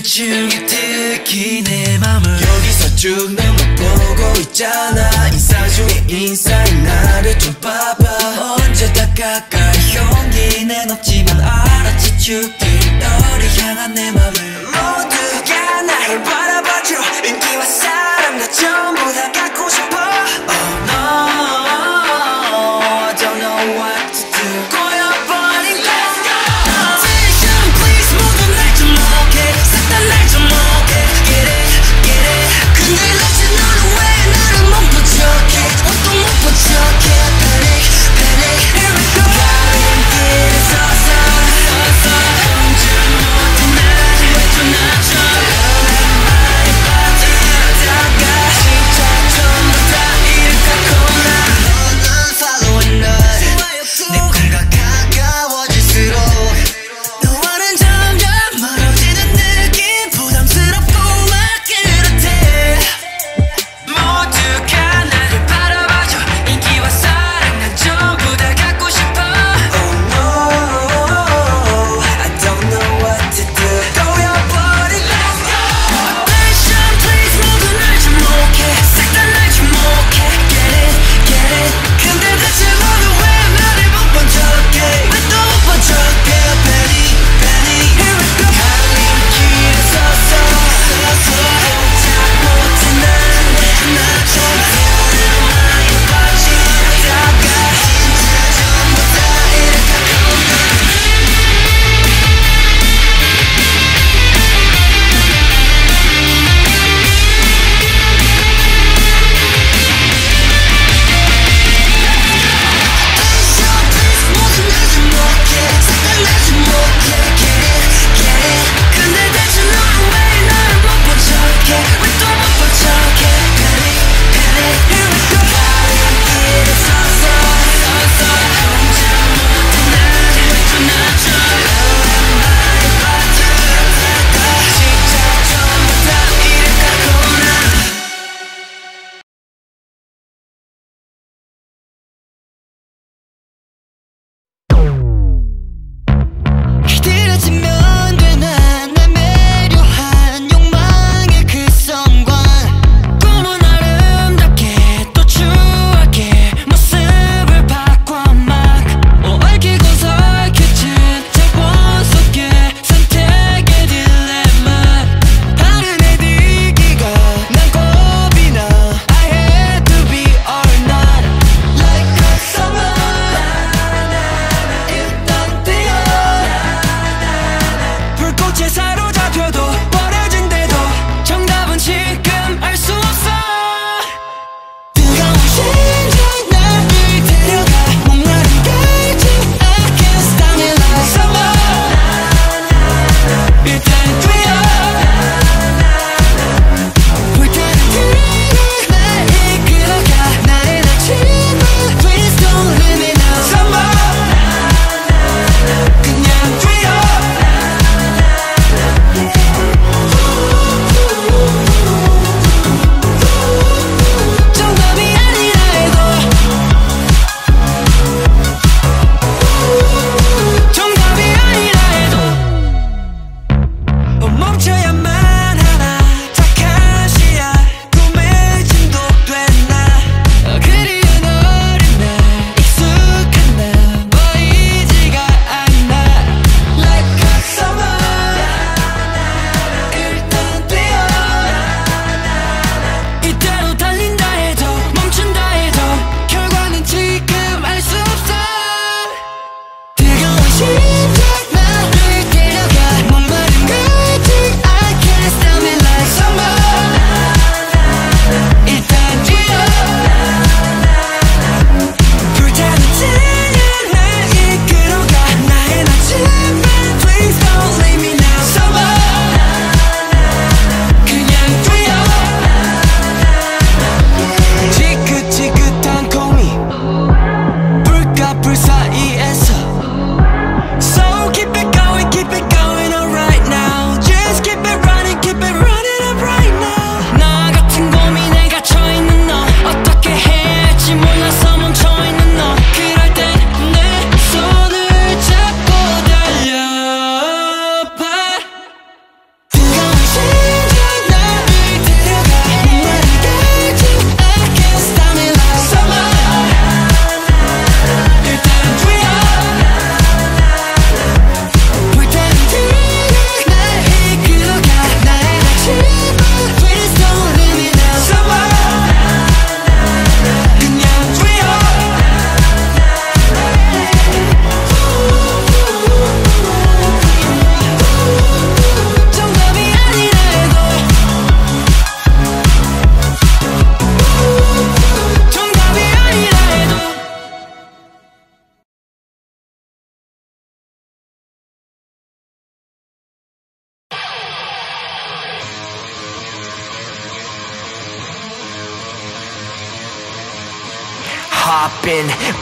주중에 특히 내 맘을 여기서 쭉 널 못 보고 있잖아. 인사 중에 인사인 나를 좀 봐봐. 언제 다 가까이 용기는 없지만 알아지 죽길 너를 향한 내 맘을 모두가 나를 바라봐줘. 인기와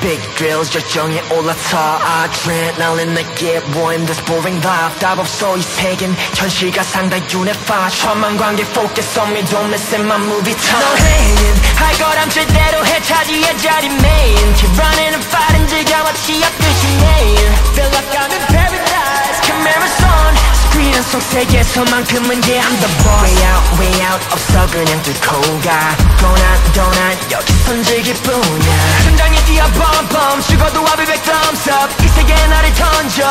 Big drills 열정에 올라타 Adrenaline 내게 원인듯 boring life 답 없어 이 세긴 현실과 상당 unified. 천만 관계 focus on me don't miss in my movie time. 널 hanging, 할 거란 제대로 해 차지해 자리 main. Keep running and fighting 즐겨 마치 없듯이 main Feel like I'm in paradise Cameras on 쉬는 속세계에서만큼은 yeah I'm the boss Way out way out 없어 그냥 뚫고 가 도난 도난 여기선 즐기뿐이야 천장에 뛰어 bum bum 죽어도 I'll be back thumbs up. 이 세계에 나를 던져.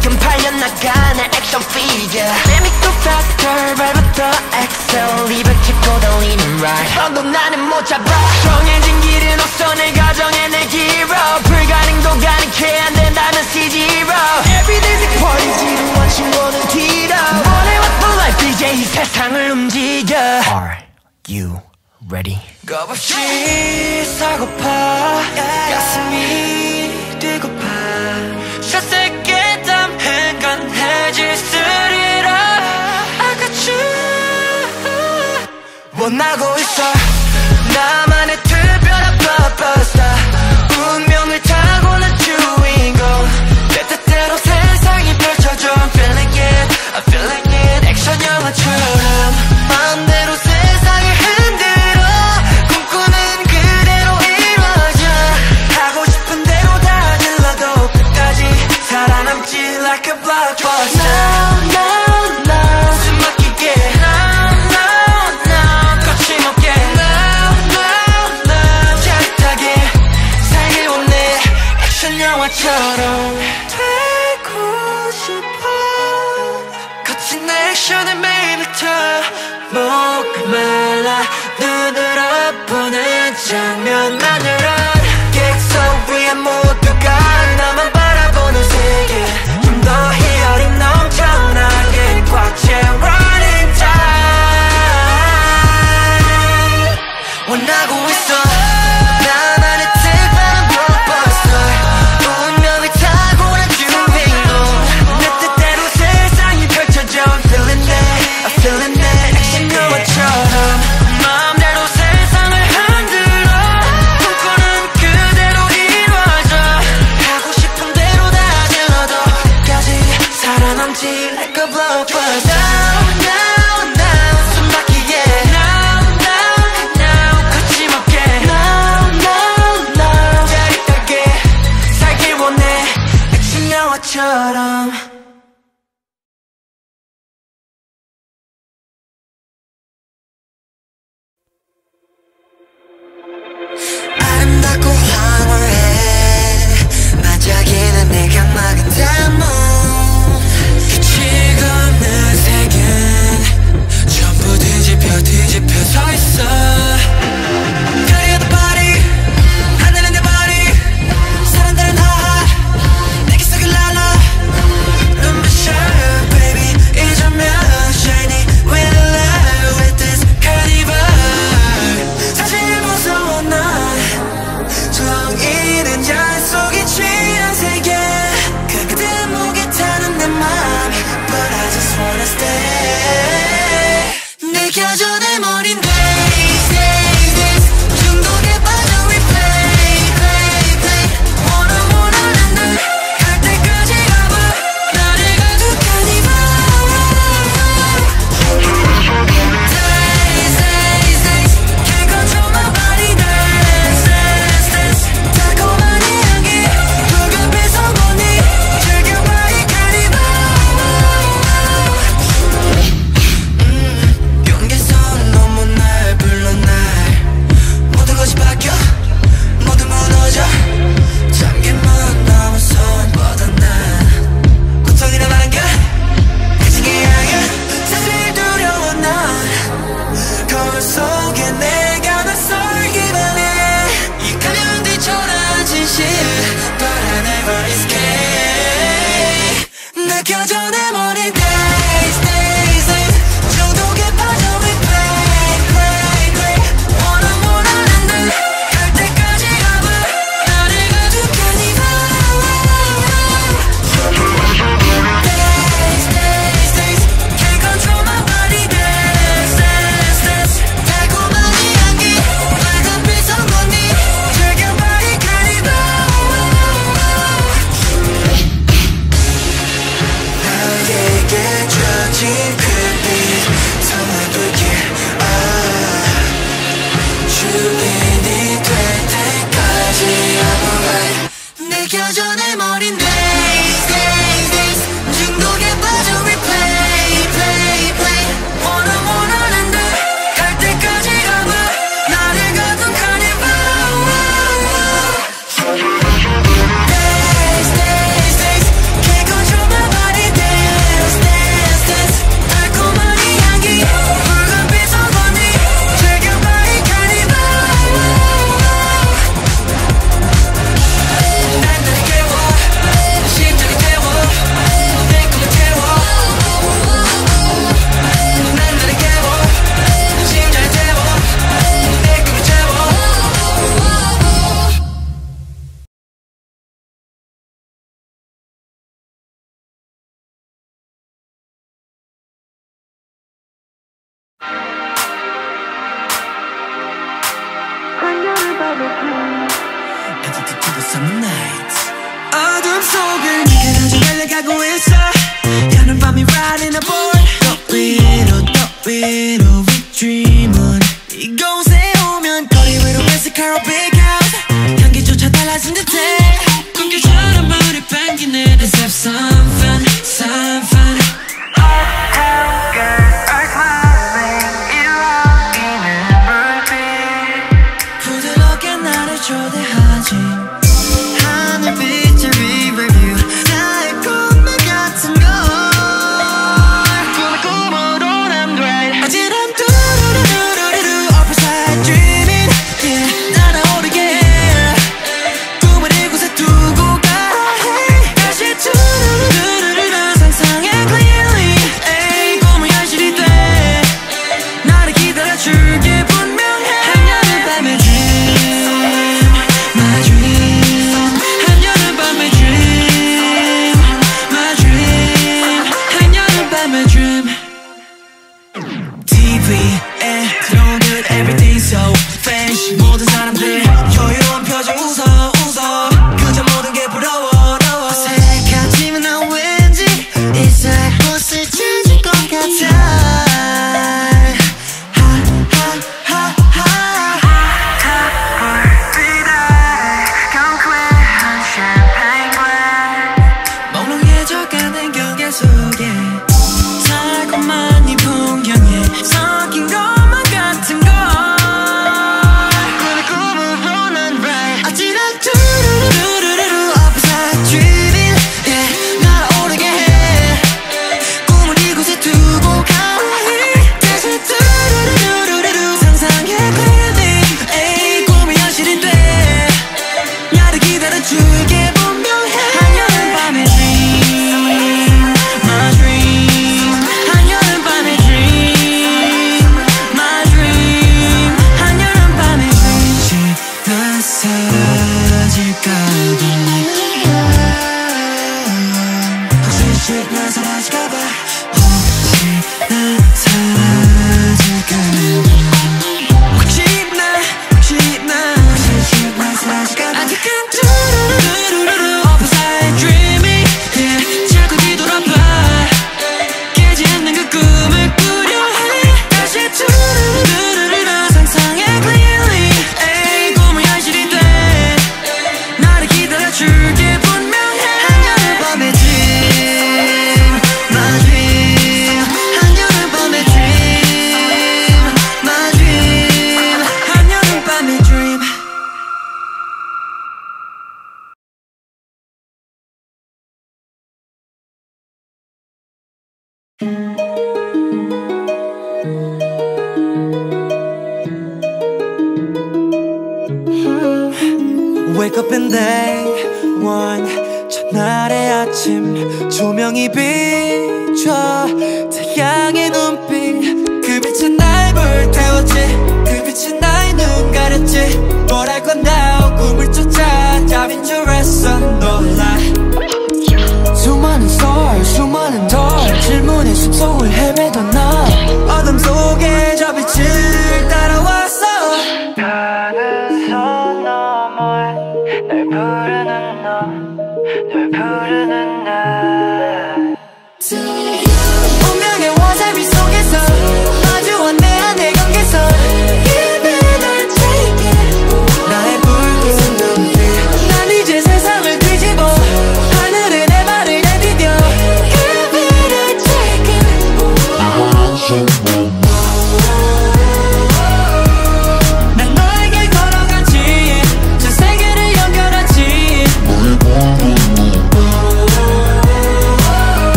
적인 파년 나가는 액션 피겨 Let me go faster 발부터 엑셀 리버 짚고 달리는 ride 뻔도 나는 못 잡아 정해진 길은 없어 내가 정해 내 길어 불가능도 가능해 안 된다면 C0 Every day's a party 지루한 신고는 길어 원해왔 for life 이제 이 세상을 움직여 Are you ready? 겁없이 사고파 가슴이 뛰고파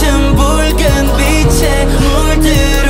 같은 붉은 빛에 물들어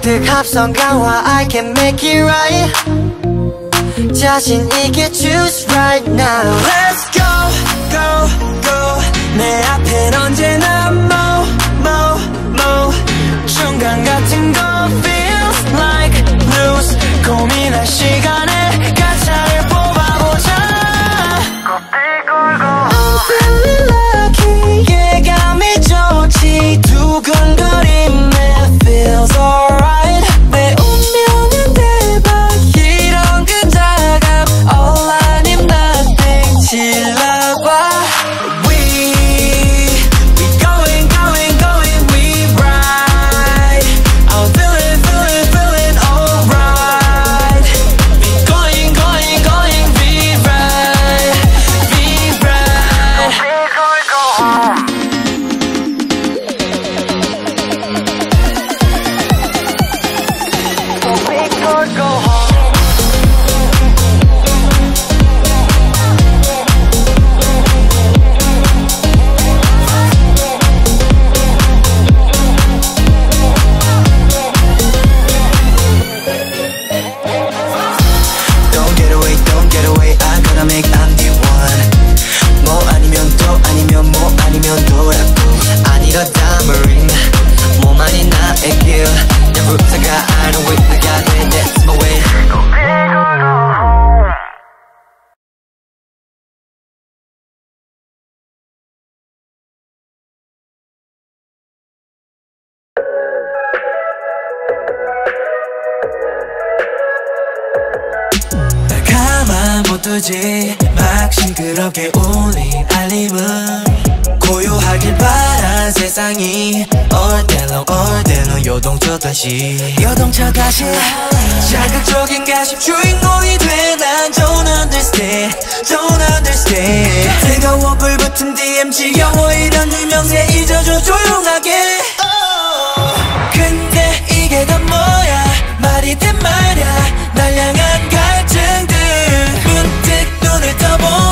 특합성가와 I can make it right. 자신 있게 choose right now. Let's go go go. 내 앞엔 언제나 mo mo mo. 중간 같은 거 feels like lose 고민할 시간 굳이 막 싱그럽게 울린 알림은 고요하길 바란 세상이 All day long all day long 요동쳐 다시 요동쳐 다시 자극적인 가십 주인공이 돼난 don't understand don't understand. 뜨거워 불붙은 DMG 영어 이런 유명세 잊어줘 조용하게. 어. 근데 이게 다 뭐야? 말이 된 말이야. 날 향해 double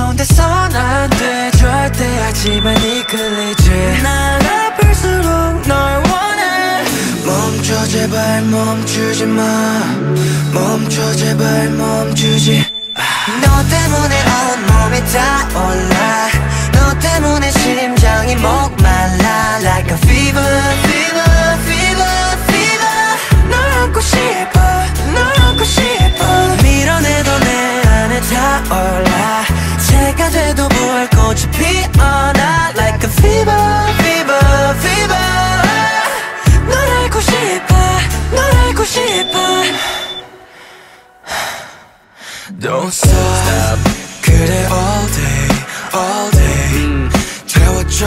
손대선 안돼. 절대 하지만 이끌리지 난 아플수록 널 원해. 멈춰 제발 멈추지 마. 멈춰 제발 멈추지 너 때문에 온몸이 다 올라. 너 때문에 심장이 목말라. Like a fever, fever, fever, fever. 널 안고 싶어 널 안고 싶어. 밀어내도 내 안에 다 올라. 도 무할 꽃이 피어나 Like a fever, fever, fever 널 알고 싶어 널 알고 싶어 Don't stop 그래 all day, all day 태워줘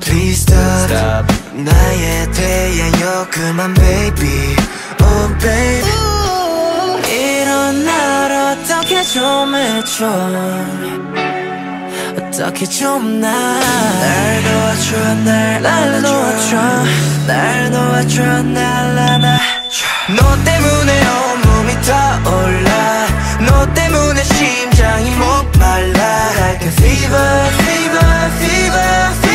Please stop, stop. 나의 대한 요금만 baby Oh baby 어떻게 좀 해줘. 어떻게 좀날 놓아줘 날 놓아줘. 날 놓아줘 날 안아줘 너 때문에 온몸이 타올라. 너 때문에 심장이 목말라. Like a fever fever fever fever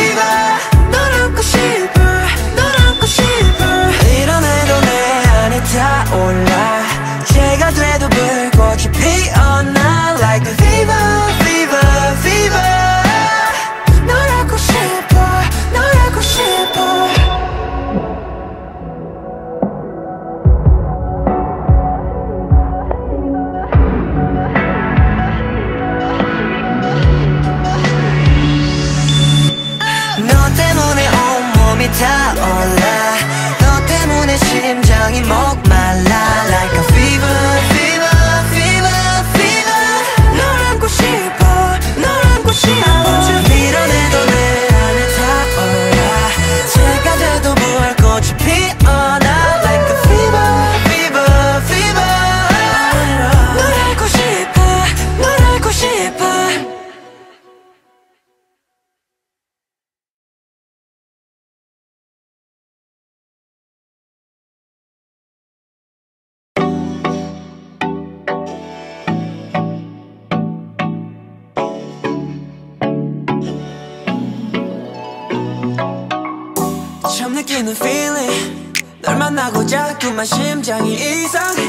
자꾸만 심장이 이상해.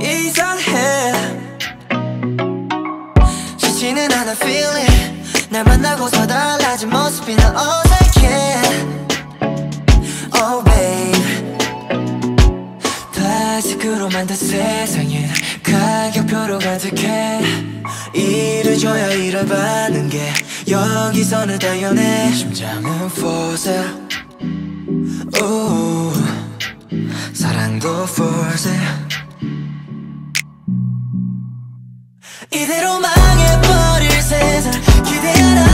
이상해. 쉽지는 않은 feeling. 날 만나고서 달라진 모습이 난 어색해. Oh babe. 플라스틱으로 만든 세상에 가격표로 가득해. 일을 줘야 일을 받는 게 여기서는 당연해. 심장은 for sale 오, 사랑도 for sale 이대로 망해버릴 세상. 기대 하나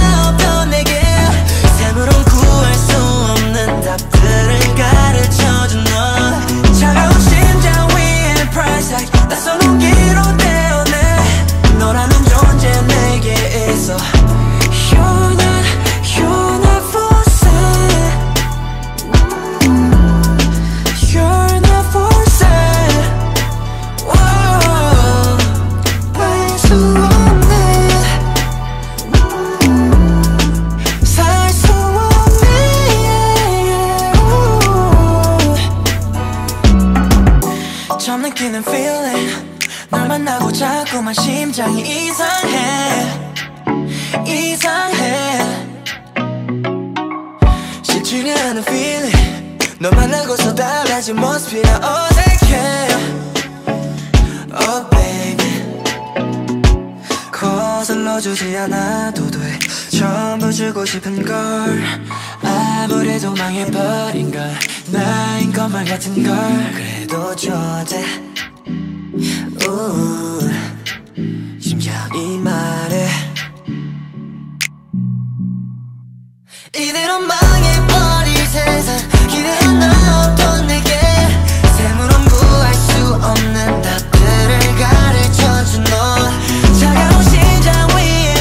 만나고 자꾸만 심장이 이상해. 이상해. 싫지는 않은 feeling. 너 만나고서 달라진 모습이 나 어색해. Oh baby. 거슬러 주지 않아도 돼. 전부 주고 싶은 걸. 아무래도 망해버린 걸. 나인 것만 같은 걸. 그래도 우 심장이 말해. 이대로 망해버릴 세상. 기대 하나 없던 내게. 샘으론 구할 수 없는 답들을 가르쳐준 너. 차가운 심장 위에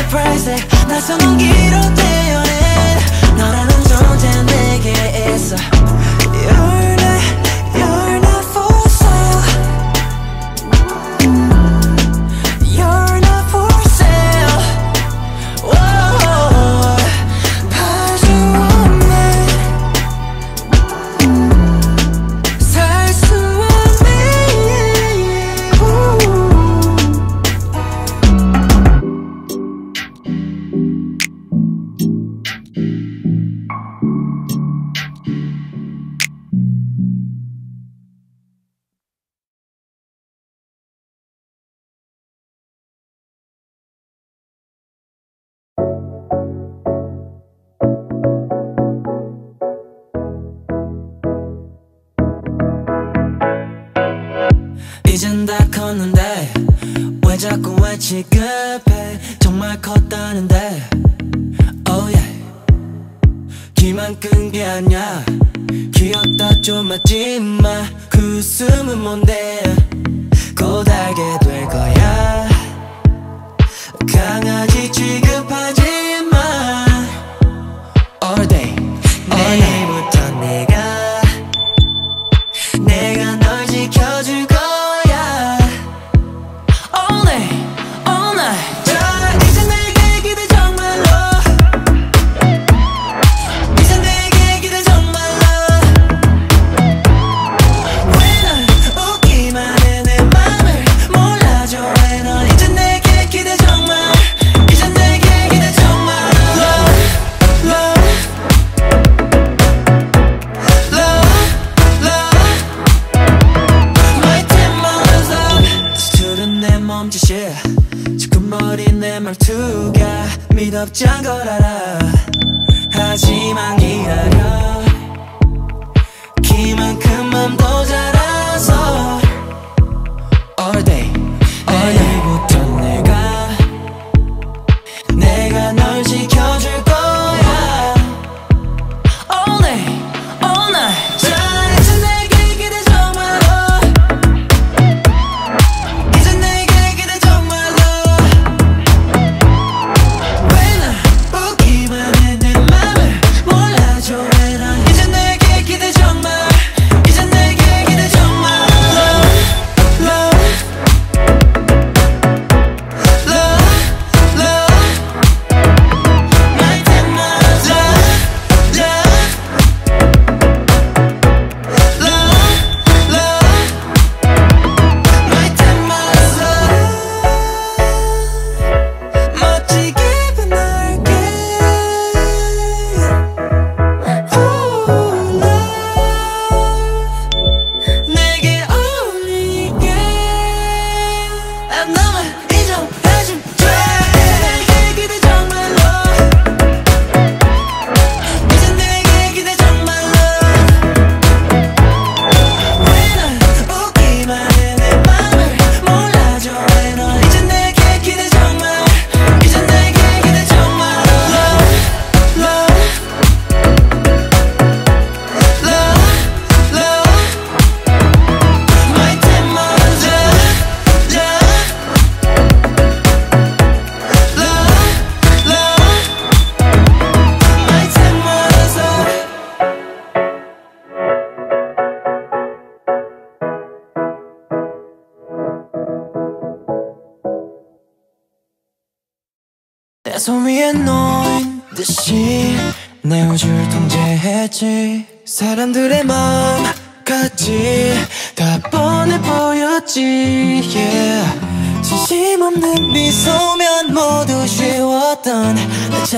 낯선 온기로 떼 않냐 귀엽다 좀 하지마 jungle, da da.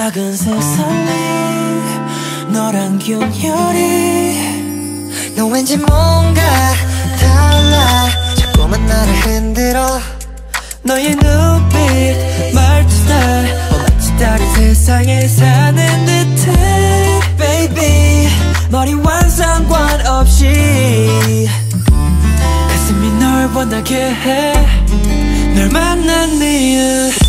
작은 세상에 너랑 균열이 너 왠지 뭔가 달라. 자꾸만 나를 흔들어. 너의 눈빛 말투 날 마치 다른 세상에 사는 듯해 Baby. 머리 완상관 없이. 가슴이 널 원하게 해널 만난 이유.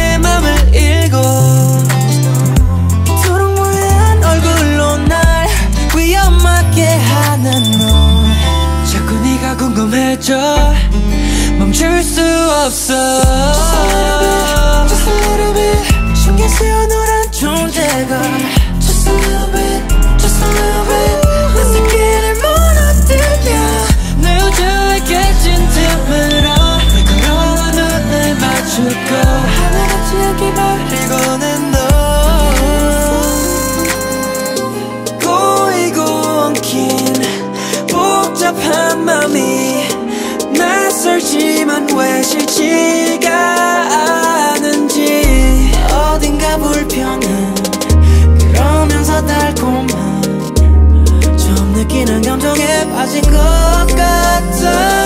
함께 하는 너 자꾸 네가 궁금해져 멈출 수 없어 Just a little bit 숨긴 새어 너란 존재가 Just a little bit Just a little bit 하나같이 여기 버리고 빠진 것 같아